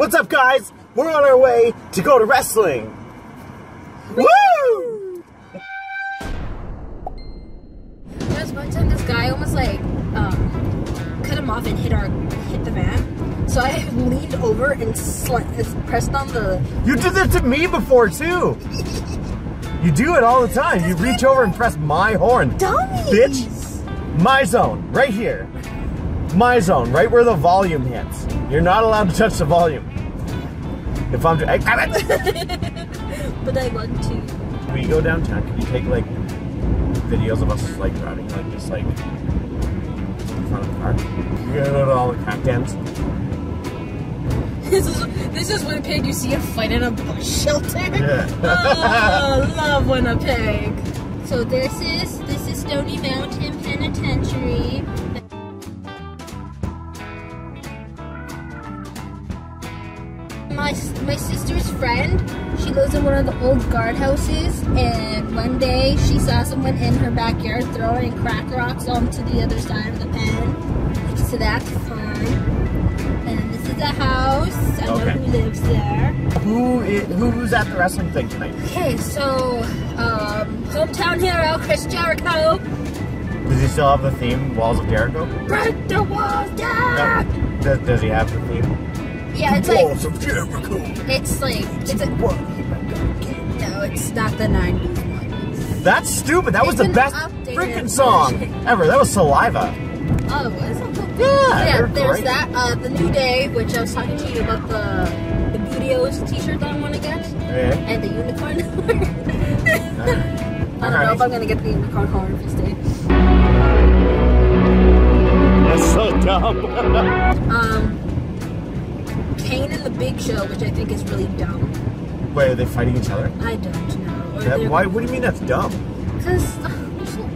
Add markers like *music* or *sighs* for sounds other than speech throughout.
What's up, guys? We're on our way to go to wrestling. Woo! There's one time this guy almost like um, cut him off and hit our hit the van. So I leaned over and pressed on the. You did that to me before, too. *laughs* You do it all the time. You reach over and press my horn. Dummies! Bitch. My zone, right here. My zone, right where the volume hits. You're not allowed to touch the volume. If I'm, I, But I want to. when you go downtown, can you take like videos of us like driving, like just like in front of the car? You're gonna go to all the crack dens. This is this is Winnipeg. You see a fight in a bush shelter. Yeah. oh, *laughs* love Winnipeg. So this is this is Stony Mountain Penitentiary. My my sister's friend, she lives in one of the old guardhouses, and one day she saw someone in her backyard throwing crack rocks onto the other side of the pen. So that's fun. And this is a house. I know who lives there. Who is, who's at the wrestling thing tonight? Okay, so um, hometown hero Chris Jericho. Does he still have the theme Walls of Jericho? Break the walls down. Does, does he have the theme? Yeah, it's like it's like it's a no, it's not the '90s one. That's stupid. That was the best freaking song version. ever. That was Saliva. Oh, it was. Yeah, Yeah, there's great. that. Uh, the New Day, which I was talking to you about the the Booty-O's T-shirt that I want to get, and the unicorn. *laughs* I don't know if I'm gonna get the unicorn horn this day. That's so dumb. Um, Kane and the Big Show, which I think is really dumb. Wait, are they fighting each other? I don't know. That, why? What do you mean that's dumb? Because old.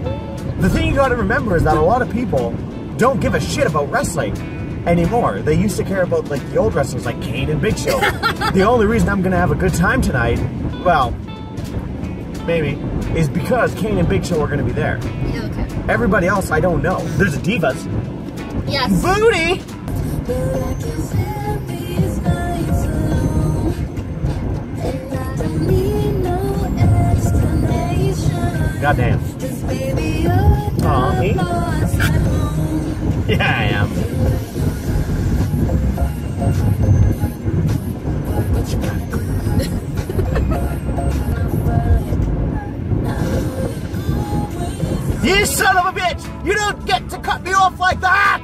Uh, the thing you got to remember is that a lot of people don't give a shit about wrestling anymore. They used to care about like the old wrestlers like Kane and Big Show. *laughs* the only reason I'm gonna have a good time tonight, well, maybe, is because Kane and Big Show are gonna be there. Yeah, okay. Everybody else, I don't know. There's a Divas. Yes. Booty! Goddamn. Aw, me? *laughs* Yeah, I am. *laughs* You son of a bitch! You don't get to cut me off like that!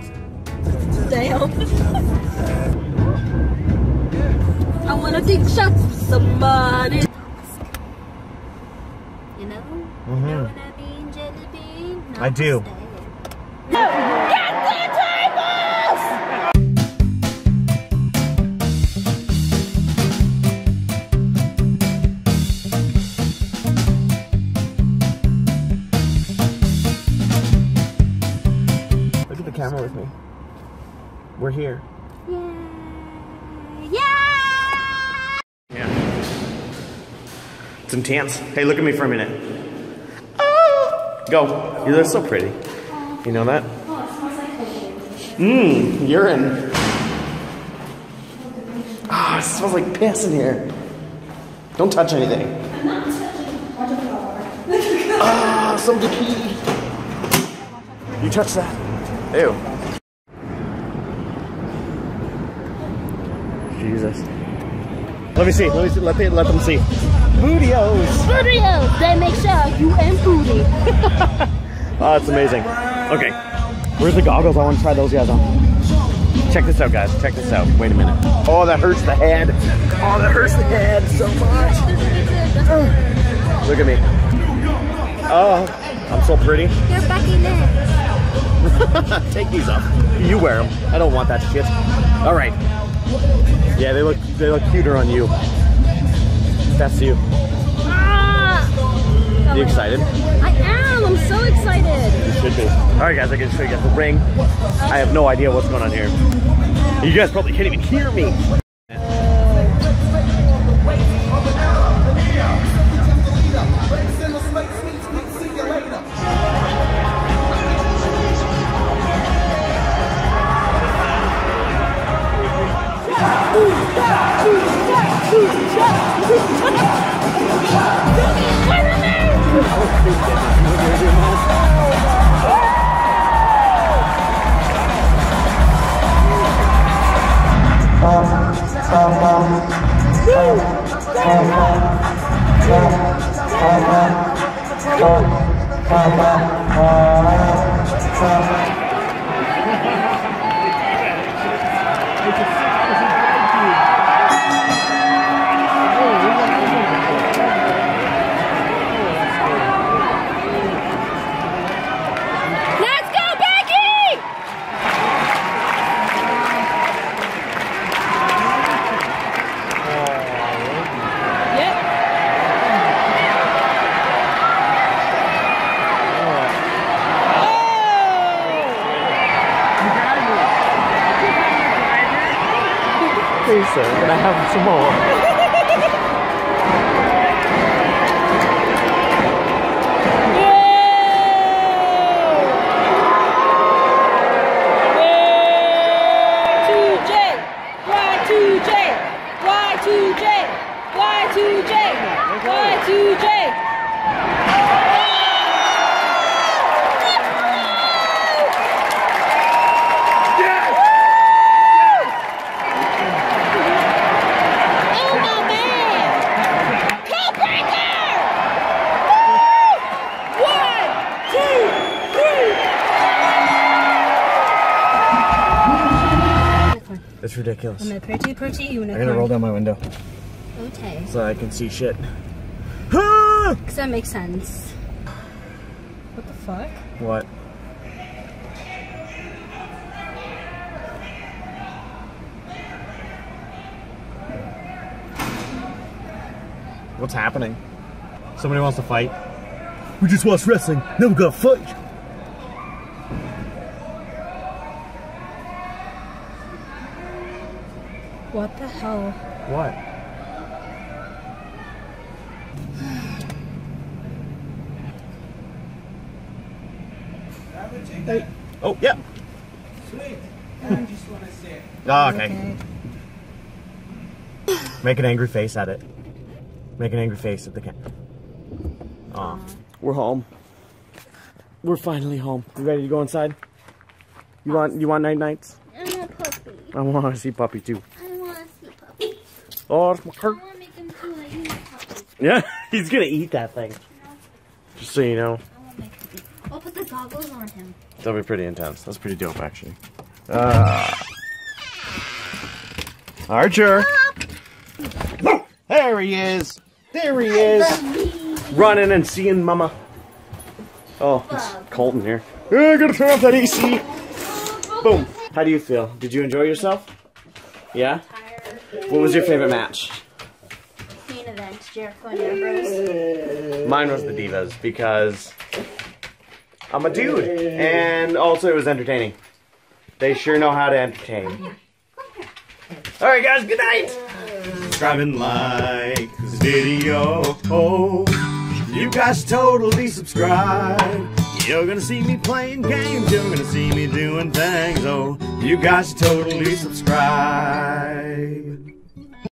Damn. *laughs* I wanna take shots with somebody. You know? Mhm. Know I mean, Bean? I do. Look at the camera with me. We're here. Yeah! Yeah. It's intense. Hey, look at me for a minute. Go. You're so pretty. You know that? Mmm, urine. Ah, it smells like piss in here. Don't touch anything. Ah, somebody pee. You touch that. Ew. Jesus. Let me see. Let me see. Let, them- let them see. Booty-O's. Studios, they make sure you ain't booty. *laughs* Oh, it's amazing. Okay. Where's the goggles? I want to try those guys on. Check this out, guys. Check this out. Wait a minute. Oh, that hurts the head. Oh, that hurts the head so much. *sighs* Look at me. Oh, I'm so pretty. You're Becky Lynch. *laughs* Take these off. You wear them. I don't want that shit. All right. Yeah, they look they look cuter on you. That's you. Ah! You excited? I am. I'm so excited. You should be. All right, guys. I can show you guys the ring. I have no idea what's going on here. You guys probably can't even hear me. Bye. Sir, can I have some more? Y2J, Y2J, Y2J, Y2J, Y2J. It's ridiculous. I'm a pretty, pretty unicorn. I'm gonna roll down my window Okay. so I can see shit. Because that makes sense. What the fuck? What? What's happening? Somebody wants to fight? We just watched wrestling. Now we gotta fight. What the hell? What? Hey. Oh, yeah. Sweet. Ah, I just want to say. Oh, okay. Make an angry face at it. Make an angry face at the camera. Aw. We're home. We're finally home. You ready to go inside? You want you want night nights? I want a puppy. I want to see puppy too. I want to see puppy. Oh, it's my cart. want to make him feel like he's a puppy. Yeah, *laughs* he's gonna eat that thing. Just so you know. I want to make him eat. I'll put the goggles on him. That'll be pretty intense. That's pretty dope, actually. Uh, Archer! There he is! There he is! Running and seeing Mama. Oh, it's cold in here. Uh, I gotta turn off that AC. Boom. How do you feel? Did you enjoy yourself? Yeah? What was your favorite match? Main event, Jericho and Ambrose. Mine was the Divas because I'm a dude. And also it was entertaining. They sure know how to entertain. Alright guys, good night! Subscribe and like this video. Oh, you guys totally subscribe. You're gonna see me playing games. You're gonna see me doing things. Oh, you guys should totally subscribe.